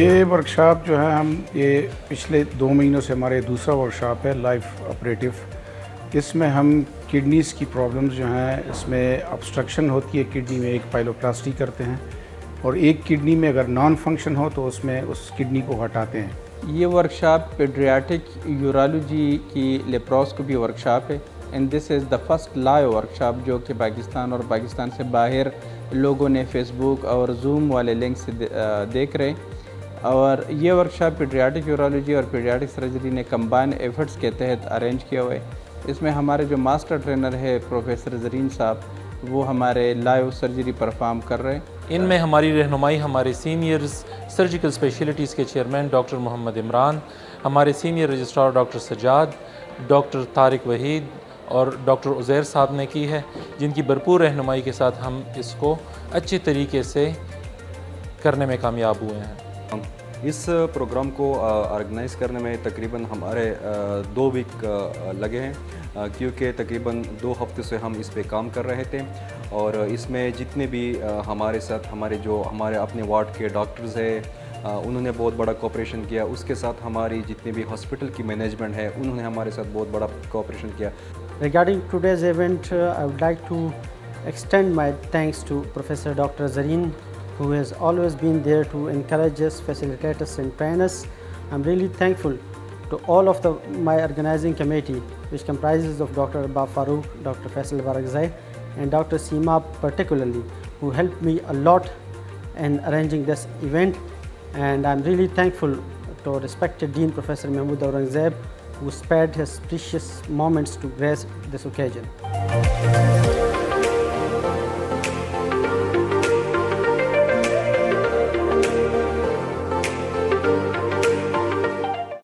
یہ ورکشاپ جو ہے ہم یہ پچھلے دو مہینوں سے ہمارے دوسرا ورکشاپ ہے لائف آپریٹیو۔ اس میں ہم کڈنیز کی پرابلمز جو ہیں، اس میں ابسٹرکشن ہوتی ہے کڈنی میں، ایک پائلوپلاسٹی کرتے ہیں۔ اور ایک کڈنی میں اگر نان فنکشن ہو تو اس میں اس کڈنی کو ہٹاتے ہیں۔ یہ ورکشاپ پیڈریاٹک یورالوجی کی لیپروسکوپی ورکشاپ ہے۔ And this is the first live workshop جو کہ پاکستان اور پاکستان سے باہر لوگوں نے فیس بک اور زوم والے لنک سے دیکھ رہے اور یہ ورکشاپ پیڈریاٹک یورالوجی اور پیڈریاٹک سرجری نے کمبائن ایفرٹس کے تحت ارینج کیا ہوئے اس میں ہمارے جو ماسٹر ٹرینر ہے پروفیسر زرین صاحب، وہ ہمارے لائیو سرجری پرفارم کر رہے ہیں۔ ان میں ہماری رہنمائی ہمارے سینئرز سرجیکل اسپیشلٹیز کے چیئرمین ڈاکٹر محمد عمران، ہمارے senior registrar doctor Sajjad doctor Tariq Waheed اور ڈاکٹر عزیر صاحب نے کی ہے، جن کی بھرپور رہنمائی کے ساتھ ہم اس کو اچھے طریقے سے کرنے میں کامیاب ہوئے ہیں۔ اس پروگرام کو آرگنائز کرنے میں تقریباً ہمارے دو ویک لگے ہیں کیونکہ تقریباً دو ہفتے سے ہم اس پہ کام کر رہے تھے اور اس میں جتنے بھی ہمارے ساتھ ہمارے جو ہمارے اپنے وارڈ کے ڈاکٹرز ہیں انہوں نے بہت بڑا کوپریشن کیا اس کے ساتھ ہماری جتنے بھی ہاسپٹل کی مینجمنٹ ہے انہوں نے ہمارے ساتھ بہت بڑا کوپریشن کیا Regarding today's event, uh, I would like to extend my thanks to Professor Dr. Who has always been there to encourage us, facilitate us and train us. I'm really thankful to all of the, my organizing committee, which comprises of Dr. Abba Farooq, Dr. Faisal Barakzai, and Dr. Seema particularly, who helped me a lot in arranging this event. And I'm really thankful to respected Dean Professor Mahmood Aurangzeb, who spared his precious moments to grace this occasion.